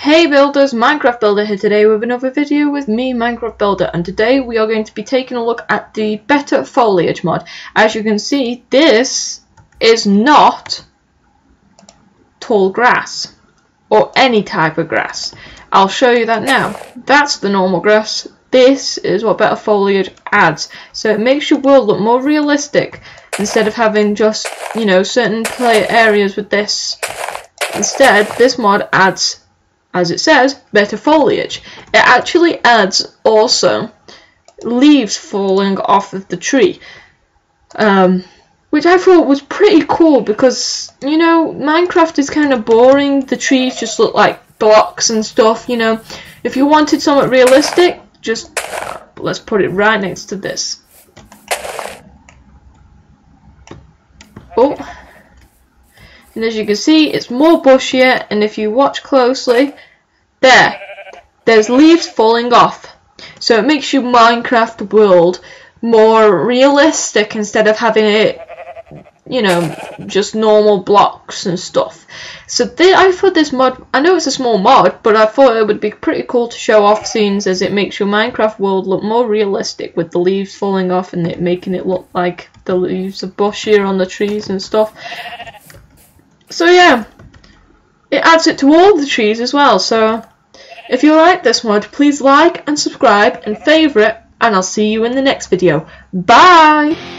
Hey builders, Minecraft Builder here today with another video with me, Minecraft Builder, and today we are going to be taking a look at the Better Foliage mod. As you can see, this is not tall grass, or any type of grass. I'll show you that now. That's the normal grass, this is what Better Foliage adds. So it makes your world look more realistic, instead of having just, you know, certain player areas with this. Instead, this mod adds as it says, better foliage. It actually adds also leaves falling off of the tree. Um, which I thought was pretty cool because, you know, Minecraft is kind of boring. The trees just look like blocks and stuff, you know. If you wanted something realistic, just let's put it right next to this. Oh. And as you can see, it's more bushier, and if you watch closely, there, there's leaves falling off. So it makes your Minecraft world more realistic instead of having it, you know, just normal blocks and stuff. So I thought this mod, I know it's a small mod, but I thought it would be pretty cool to show off scenes as it makes your Minecraft world look more realistic with the leaves falling off and it making it look like the leaves are bushier on the trees and stuff. So yeah, it adds it to all the trees as well. So if you like this mod, please like and subscribe and favourite, and I'll see you in the next video. Bye!